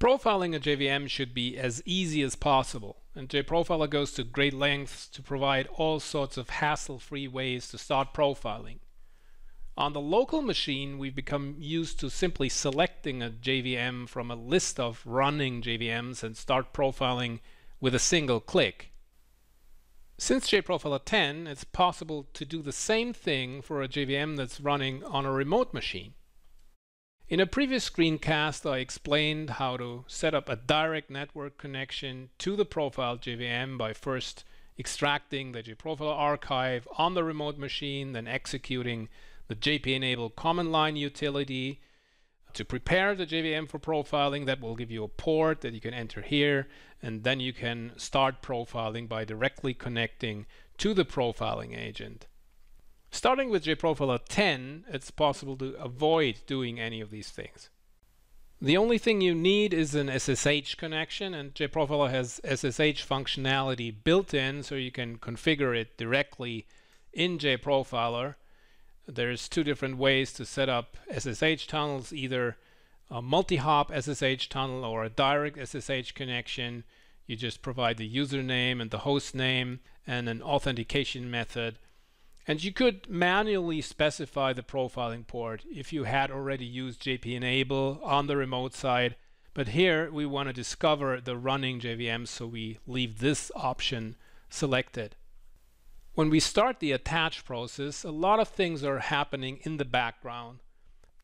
Profiling a JVM should be as easy as possible, and JProfiler goes to great lengths to provide all sorts of hassle-free ways to start profiling. On the local machine, we've become used to simply selecting a JVM from a list of running JVMs and start profiling with a single click. Since JProfiler 10, it's possible to do the same thing for a JVM that's running on a remote machine. In a previous screencast, I explained how to set up a direct network connection to the profile JVM by first extracting the JProfiler archive on the remote machine, then executing the JP-enable command line utility to prepare the JVM for profiling. That will give you a port that you can enter here, and then you can start profiling by directly connecting to the profiling agent. Starting with JProfiler 10, it's possible to avoid doing any of these things. The only thing you need is an SSH connection, and JProfiler has SSH functionality built in, so you can configure it directly in JProfiler. There's two different ways to set up SSH tunnels, either a multi-hop SSH tunnel or a direct SSH connection. You just provide the username and the host name and an authentication method and you could manually specify the profiling port if you had already used JP enable on the remote side. But here we want to discover the running JVM, so we leave this option selected. When we start the attach process, a lot of things are happening in the background.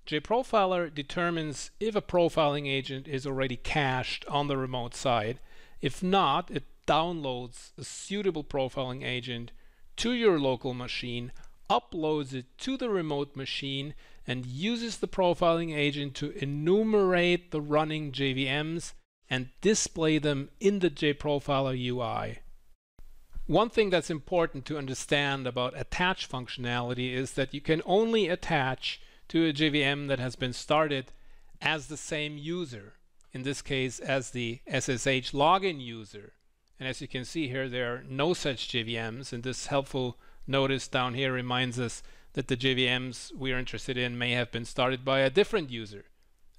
JProfiler determines if a profiling agent is already cached on the remote side. If not, it downloads a suitable profiling agent to your local machine, uploads it to the remote machine, and uses the profiling agent to enumerate the running JVMs and display them in the JProfiler UI. One thing that's important to understand about attach functionality is that you can only attach to a JVM that has been started as the same user, in this case as the SSH login user. And as you can see here, there are no such JVMs. And this helpful notice down here reminds us that the JVMs we are interested in may have been started by a different user.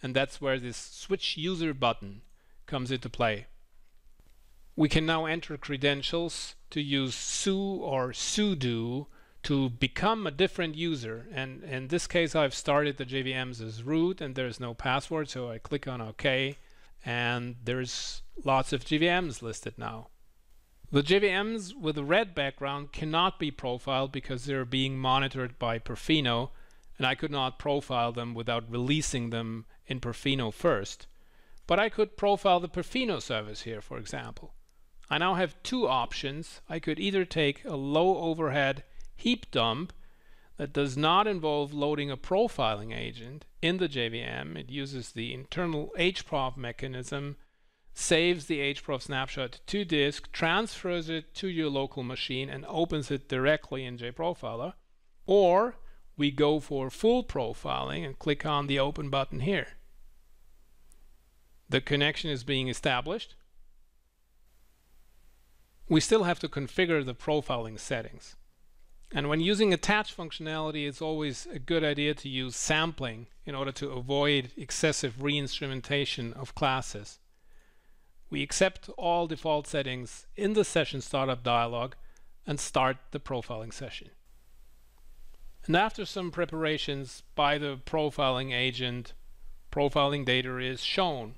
And that's where this switch user button comes into play. We can now enter credentials to use su or sudo to become a different user. And in this case, I've started the JVMs as root and there's no password. So I click on OK and there's lots of JVMs listed now. The JVMs with a red background cannot be profiled because they're being monitored by Perfino and I could not profile them without releasing them in Perfino first. But I could profile the Perfino service here, for example. I now have two options. I could either take a low overhead heap dump that does not involve loading a profiling agent in the JVM. It uses the internal hprof mechanism, saves the hprof snapshot to disk, transfers it to your local machine, and opens it directly in JProfiler. Or we go for full profiling and click on the open button here. The connection is being established. We still have to configure the profiling settings. And when using attach functionality, it's always a good idea to use sampling in order to avoid excessive re-instrumentation of classes. We accept all default settings in the session startup dialog and start the profiling session. And after some preparations by the profiling agent, profiling data is shown.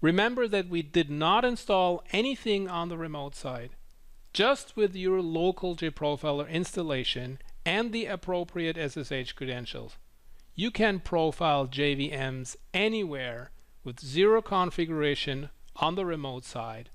Remember that we did not install anything on the remote side just with your local JProfiler installation and the appropriate SSH credentials. You can profile JVMs anywhere with zero configuration on the remote side